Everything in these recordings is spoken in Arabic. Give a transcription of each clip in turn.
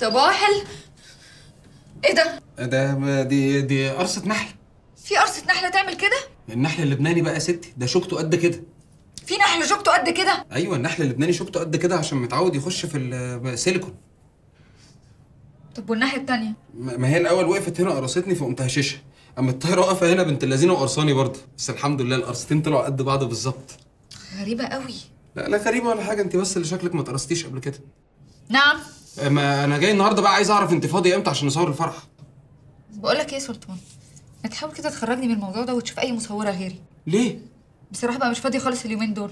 صباح ال إيه ده؟ ده؟ دي دي قرصة نحل. في قرصة نحلة تعمل كده؟ النحل اللبناني بقى يا ستي ده شوكته قد كده. في نحل شوكته قد كده؟ أيوه النحل اللبناني شوكته قد كده عشان متعود يخش في السيليكون طب والناحية التانية؟ ما هي الأول وقفت هنا قرصتني فقمت هششها أما الطايرة واقفة هنا بنت اللذينة وقرصاني برضه. بس الحمد لله القرصتين طلعوا قد بعض بالظبط. غريبة قوي. لا لا غريبة ولا حاجة أنت بس اللي شكلك ما اتقرصتيش قبل كده. نعم. ما أنا جاي النهارده بقى عايز أعرف أنت فاضية إمتى عشان نصور الفرح؟ بقول لك إيه يا سلطان ما تحاول كده تخرجني من الموضوع ده وتشوف أي مصورة غيري. ليه؟ بصراحة بقى مش فاضية خالص اليومين دول.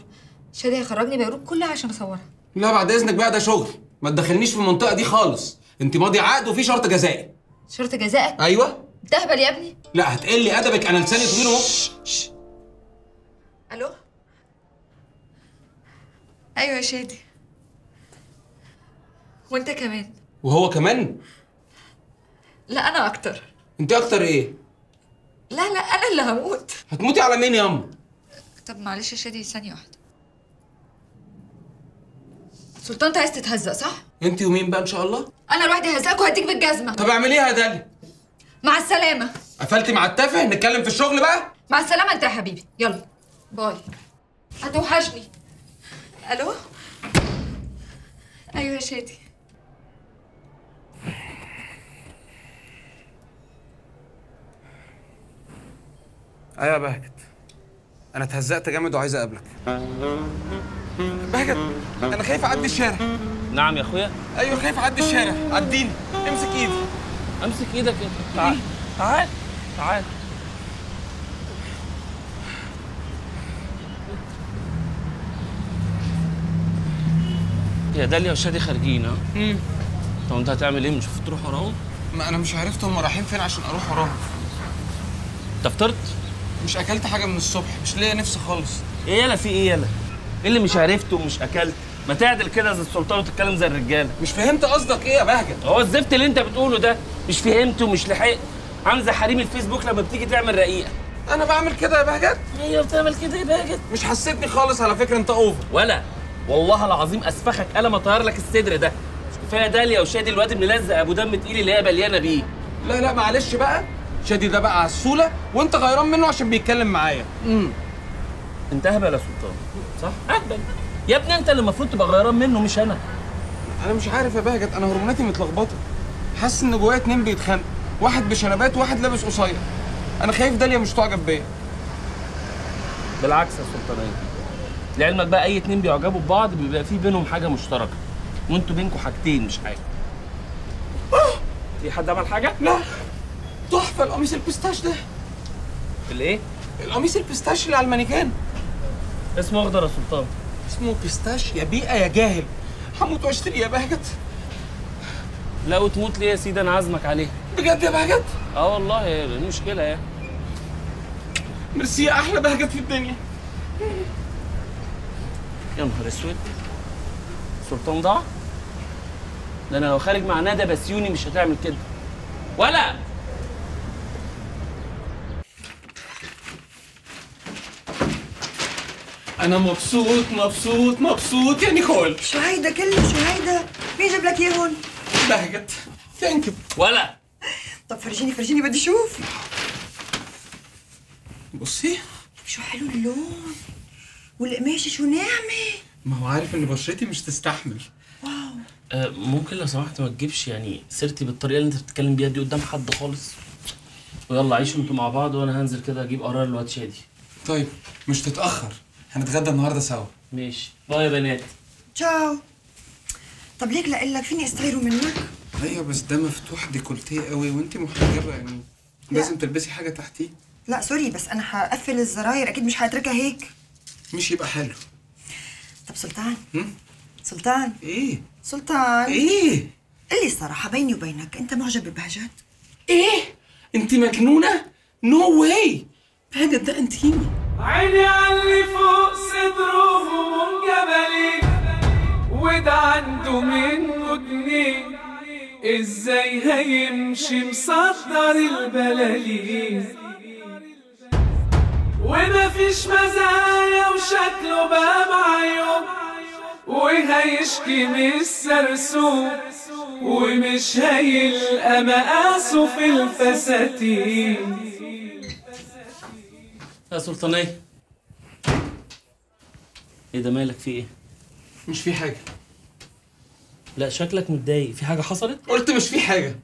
شادي هيخرجني بيروت كلها عشان أصورها. لا بعد إذنك بقى ده شغل. ما تدخلنيش في المنطقة دي خالص. أنت ماضي عقد وفي شرط جزائي. شرط جزائك أيوه. تهبل يا ابني. لا هتقلي أدبك. أنا لساني طويل أهو. ألو؟ أيوه يا شادي. وانت كمان. وهو كمان؟ لا أنا أكتر. أنت أكتر إيه؟ لا لا أنا اللي هموت. هتموتي على مين يا ام طب معلش يا شادي ثانية واحدة. سلطان أنت عايز تتهزق صح؟ أنت ومين بقى إن شاء الله؟ أنا لوحدي هزقك وهديك بالجزمة. طب اعمليها يا داليا مع السلامة. قفلتي مع التافه؟ نتكلم في الشغل بقى؟ مع السلامة أنت يا حبيبي. يلا باي. هتوحشني. ألو؟ أيوه يا شادي. أيوه يا بهجت. أنا اتهزقت جامد وعايز أقابلك. بهجت أنا خايف أعدي الشارع. نعم يا أخويا. أيوه خايف أعدي الشارع. عديني. امسك إيدي. أمسك إيدك انت تعال. تعال. تعال. يا داليا وشادي خارجين ها؟ امم طب أنت هتعمل إيه؟ مش المفروض تروح وراهم؟ ما أنا مش عرفت هم رايحين فين عشان أروح وراهم. أنت فطرت؟ مش أكلت حاجة من الصبح مش ليا نفس خالص. إيه يالا في إيه يالا؟ إيه اللي مش عرفته ومش أكلت؟ ما تعدل كده زي السلطان وتتكلم زي الرجالة. مش فهمت قصدك إيه يا بهجت هو الزفت اللي أنت بتقوله ده مش فهمت ومش لحقت. عامل زي حريم الفيسبوك لما بتيجي تعمل رقيقة. أنا بعمل كده يا بهجت هي بتعمل كده إيه باجت مش حسيتني خالص على فكرة أنت اوفر ولا والله العظيم أسفخك. قلم اطير لك الصدر ده. كفاية داليا وشادي الواد الملزق أبو دم تقيل اللي هي مليانه بيه. لا لا معلش بقى. شادي ده بقى عسوله وانت غيران منه عشان بيتكلم معايا. امم انت اهبل يا سلطان. صح؟ اهبل يا ابني انت اللي المفروض تبقى غيران منه مش أنا. أنا مش عارف يا بهجت أنا هرموناتي متلخبطه. حاسس ان جوايا اتنين بيتخانقوا واحد بشنبات وواحد لابس قصير. أنا خايف داليا مش تعجب بيا. بالعكس يا سلطانيه لعلمك بقى أي اتنين بيعجبوا ببعض بيبقى في بينهم حاجة مشتركة. وانتوا بينكم حاجتين مش حاجة. في حد عمل حاجة؟ لا. تحفه القميص ال pistache ده؟ الايه القميص ال pistache اللي على المانيكان. اسمه أخضر يا سلطان. اسمه pistache يا بيئة يا جاهل. هموت واشتري يا بهجت. لا وتموت ليه يا سيدي؟ أنا عازمك عليه. بجد يا بهجت؟ آه والله إيه المشكلة يعني؟ ميرسي يا أحلى بهجت في الدنيا. يا نهار أسود. سلطان ضاع؟ ده أنا لو خارج مع ندى بسيوني مش هتعمل كده. ولا! أنا مبسوط مبسوط مبسوط. يا نيكول. شو هيدا كله شو هيدا؟ مين جاب لك اياه هون؟ بهجت. thank you ولا. طب فرجيني فرجيني بدي أشوف. بصي. شو حلو اللون. والقماشة شو ناعمة. ما هو عارف ان بشرتي مش تستحمل. wow. آه ممكن لو سمحت ما تجيبش يعني سيرتي بالطريقة اللي أنت بتتكلم بيها دي قدام حد خالص؟ ويلا عيشوا أنتوا مع بعض وأنا هنزل كده أجيب قرار الواد شادي. طيب مش تتأخر. هنتغدى النهارده سوا. ماشي. bye يا بنات. تشاو. طب ليك لاقول لك فيني أستعيره منك؟ أيوه بس ده مفتوح décolleté قوي وأنت محجبه يعني لازم تلبسي حاجة تحتيه. لا sorry بس أنا حقفل الزراير أكيد مش حاتركها هيك. مش يبقى حلو. طب سلطان. هم؟ سلطان. إيه؟ سلطان. إيه؟ قل لي الصراحه بيني وبينك أنت معجب ببهجت؟ إيه؟ أنت مجنونة؟ no way بهجت ده أنتيمي. عيني اللي فوق صدرهم جبلين وده عنده منه جنيه إزاي هيمشي مصدر البلالين ومفيش مزايا وشكله بقى معيوب وهيشكي من السرسوب ومش هيلقى مقاسه في الفساتين. يا سلطانية إيه ده مالك؟ في إيه؟ مش في حاجة. لا شكلك متضايق. في حاجة حصلت؟ قلت مش في حاجة.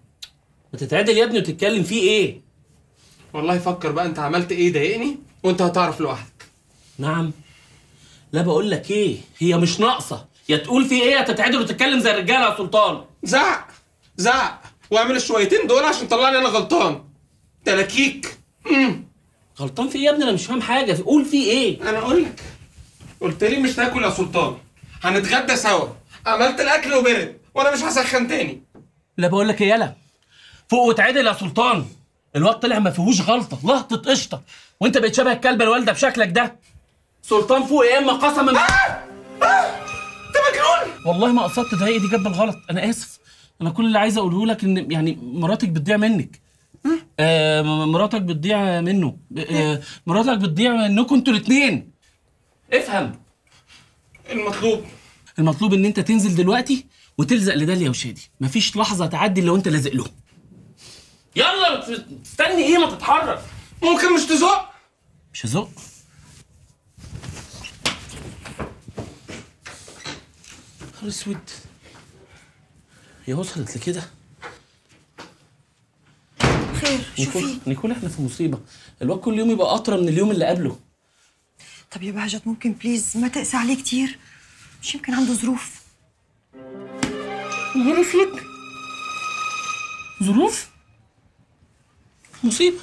ما تتعدل يا ابني وتتكلم في إيه؟ والله فكر بقى أنت عملت إيه ضايقني وأنت هتعرف لوحدك. نعم. لا بقول لك إيه؟ هي مش ناقصة. يا تقول في إيه يا تتعدل وتتكلم زي الرجالة يا سلطان. زعق زعق. واعمل الشويتين دول عشان طلعني أنا غلطان. تلاكيك. امم غلطان في إيه يا ابني؟ أنا مش فاهم حاجة. في قول في إيه؟ أنا أقول لك. قلت لي مش تاكل يا سلطان. هنتغدى سوا. عملت الأكل وبرد. وأنا مش هسخن تاني. لا بقول لك إيه يلا فوق وتعدل يا سلطان. الواد طلع ما فيهوش غلطة. لقطة قشطة. وأنت بقيت شبه الكلب الوالدة بشكلك ده. سلطان فوق يا إما قسما بالله أنت مجنون! والله ما قصدت ده هي دي جت بالغلط أنا آسف. أنا كل اللي عايز أقوله لك إن يعني مراتك بتضيع منك. آه مراتك بتضيع منه. آه مراتك بتضيع منكم أنتوا الاثنين افهم. المطلوب. المطلوب ان انت تنزل دلوقتي وتلزق لداليا وشادي. مفيش لحظة تعدي لو انت لازق له يلا تستني إيه؟ ما تتحرك. ممكن مش تزق؟ مش هزق. نهار أسود. هي وصلت لكده؟ خير شو نيكول في نيكول إحنا في مصيبة. الواد كل يوم يبقى أطرى من اليوم اللي قبله. طب يا بهجت ممكن بليز ما تقسى عليه كتير؟ مش يمكن عنده ظروف. نهار اسود ظروف؟ مصيبة.